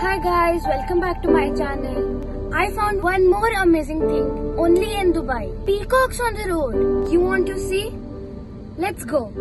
Hi guys, welcome back to my channel. I found one more amazing thing only in Dubai. Peacocks on the road. You want to see? Let's go.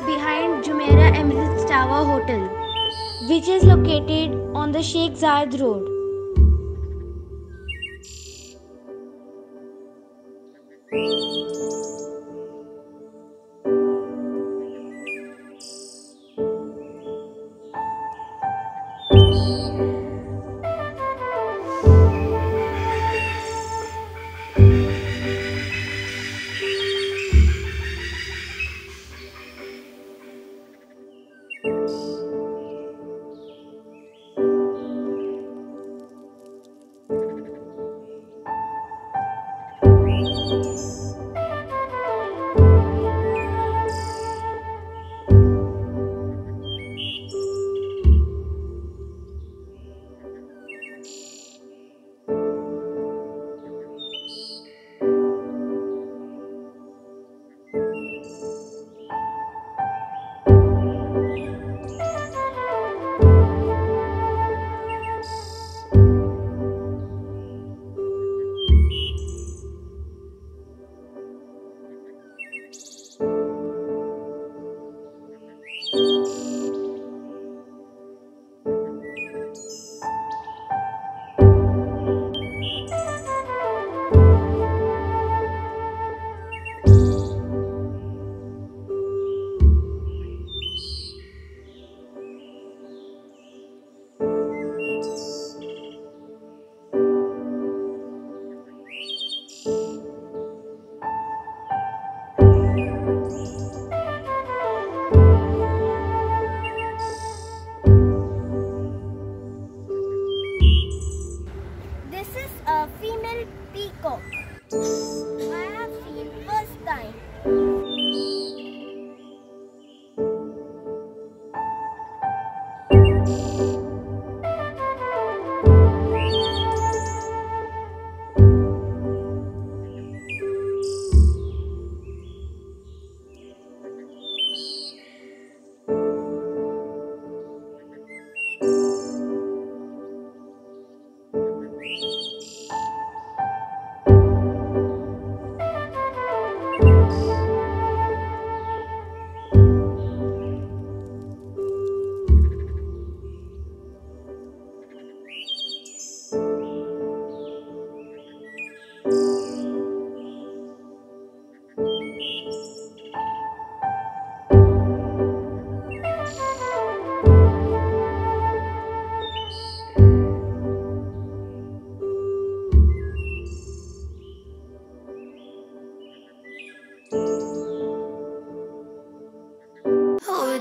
Behind Jumeirah Emirates Tower Hotel, which is located on the Sheikh Zayed Road. This peacock. I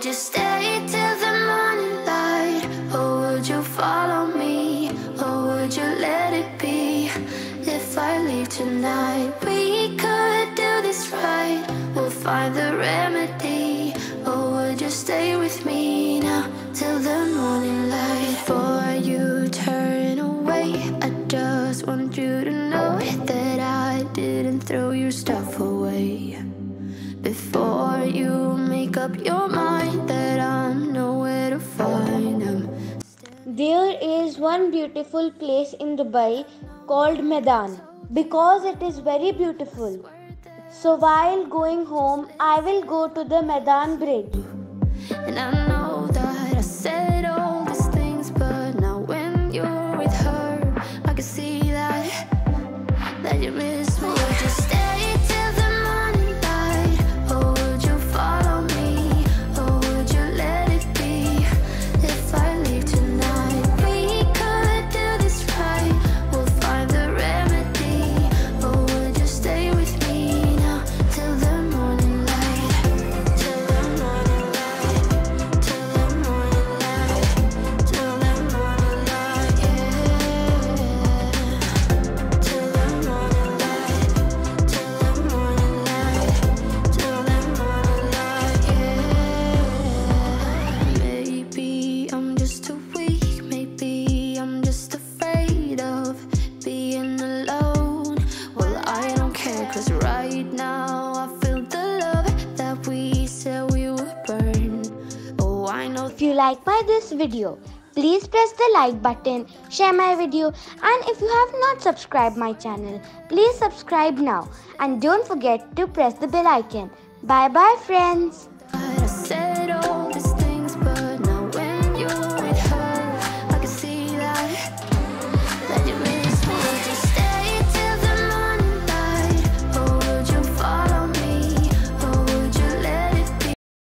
Would you stay till the morning light? Or would you follow me? Or would you let it be? If I leave tonight, we could do this right. We'll find the remedy. Or would you stay with me now till the morning There is one beautiful place in Dubai called Meydan because it is very beautiful. So while going home, I will go to the Meydan bridge. Like my this video, please press the like button, share my video and if you have not subscribed my channel, please subscribe now and don't forget to press the bell icon. Bye bye friends.